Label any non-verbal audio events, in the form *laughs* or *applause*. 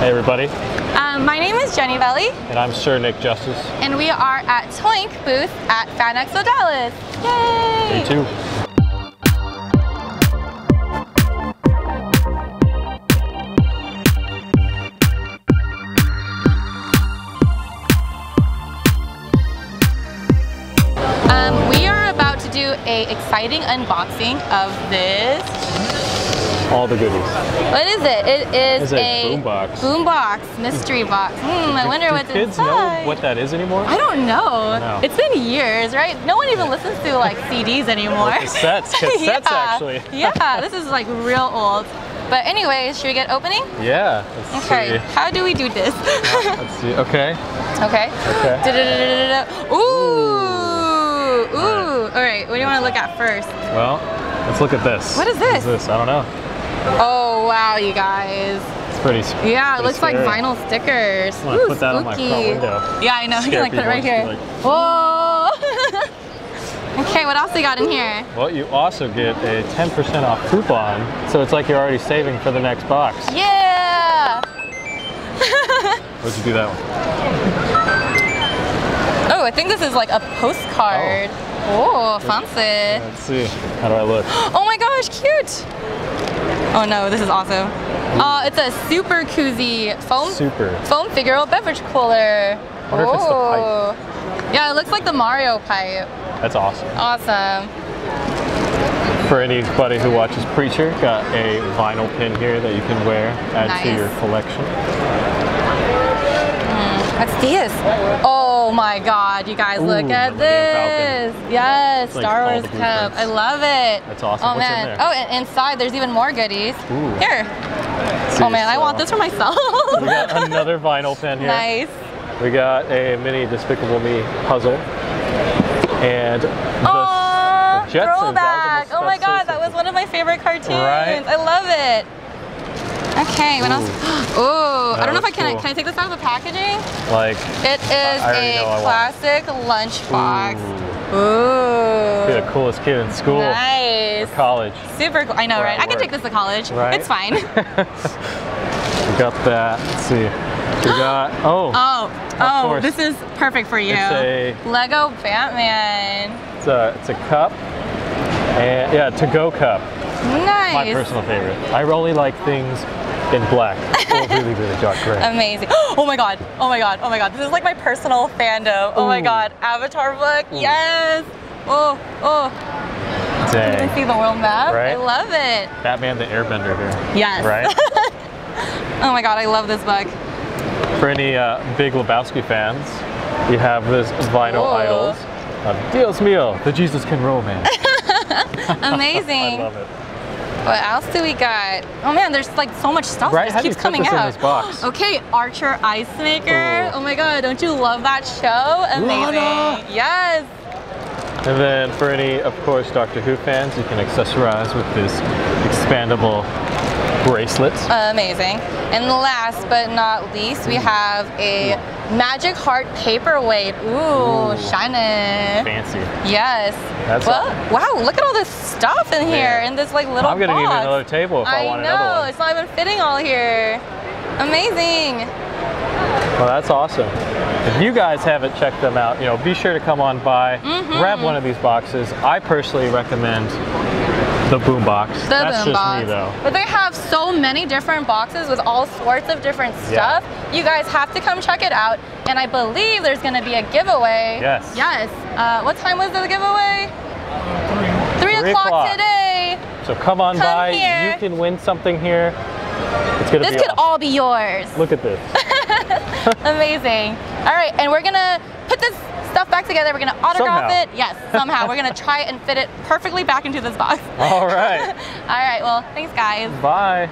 Hey everybody, Um, my name is Jenny Belly, and I'm Sir Nick Justice. and we are at Toynk booth at Fan Expo Dallas. Yay! Me too. Um, we are about to do a exciting unboxing of this. All the goodies. What is it? It is It's a boombox. boombox mystery box. Hmm, I wonder Do what's kids inside. know what that is anymore? I don't know. No. It's been years, right? No one even listens to like *laughs* CDs anymore. *laughs* cassettes, cassettes yeah. actually. *laughs* yeah, this is like real old. But anyway, should we get opening? Yeah. Let's Okay, see. how do we do this? Let's see. Okay. okay. Okay. Da-da-da-da-da-da. Ooh, ooh. All right, what do you want to look at first? Well, let's look at this. What is this? What is this? I don't know. Oh, wow, you guys. It's pretty. Yeah, it pretty looks scary. like vinyl stickers. I'm Ooh, put that on my front spooky. window. Yeah, I know. You can like put it right here. Like- Whoa. *laughs* okay, what else we got in here? Well, you also get a 10% off coupon, so it's like you're already saving for the next box. Yeah. *laughs* Where'd you do that one? Oh, I think this is like a postcard. Oh, oh fancy. Let's see. How do I look? *gasps* Oh my gosh, cute. Oh no, this is awesome. Uh, it's a super koozie foam Super. foam figural beverage cooler. wonder if it's the Oh. Yeah, it looks like the Mario pipe. That's awesome. Awesome. For anybody who watches Preacher, got a vinyl pin here that you can wear, add to your collection. What's this? Oh Oh my god, you guys, look at this. Yes, Star Wars cup. I love it. That's awesome. Oh What's man. Oh, and inside there's even more goodies. Ooh. Here. Let's Oh man, I want this for myself. We got another vinyl pin here. nice. We got a mini Despicable Me puzzle. And the, Aww, the Jetsons. Throwback. Oh my about to say god, that was one of my favorite cartoons. Right? I love it. Okay, what else? Oh, *gasps* I don't know if I can. cool. Can I take this out of the packaging? Like, It is a know I want it. classic lunchbox. ooh, Ooh. be the coolest kid in school. Nice. College. Super cool. I know, Or right? I can take this to college. Right? It's fine. *laughs* We got that. Let's see. We got, *gasps* oh, oh, oh, course. this is perfect for you. It's a- Lego Batman. it's a, it's a cup. And yeah, to-go cup. Nice. My personal favorite. I really like things in black *laughs* or really, really dark gray. Amazing. *gasps* Oh my god. Oh my god. Oh my god. This is like my personal fandom. Oh my god. Avatar book. Yes. Oh, oh. You Dang. can see the world map. Right? I love it. Batman the Airbender here. Yes. Right? *laughs* Oh my god, I love this book. For any uh, Big Lebowski fans, you have this vinyl Whoa. idols of Dios mío, the Jesus can roll man. *laughs* Amazing. I love it. What else do we got? Oh man, there's like so much stuff Right? How just do you keeps coming this out. this box? *gasps* Okay, Archer Ice Maker. Ooh. Oh my god, don't you love that show? Amazing. Lana. Yes. And then for any, of course, Doctor Who fans, you can accessorize with this expandable bracelet. Amazing. And last but not least, we have a Magic Heart paperweight. Ooh, Ooh. shiny. Fancy. Yes. That's well, wow, look at all this stuff in here in this like little I'm gonna box. need another table if I, I want know, another one. it's not even fitting all here. Amazing. Well, that's awesome. If you guys haven't checked them out, you know, be sure to come on by, Mm-hmm. grab one of these boxes. I personally recommend the boombox. The that's boom just box. me though. But they have so many different boxes with all sorts of different Yeah. stuff. You guys have to come check it out. And I believe there's going to be a giveaway. Yes. Yes. Uh, what time was the giveaway? Three, Three o'clock, today. So come on Come by. here. You can win something here. It's gonna This be could awesome. all be yours. Look at this. *laughs* Amazing. All right, and we're gonna put this back together. We're gonna autograph Somehow. it. Yes, somehow. we're gonna *laughs* try and fit it perfectly back into this box. All right. *laughs* All right, well, thanks guys. Bye.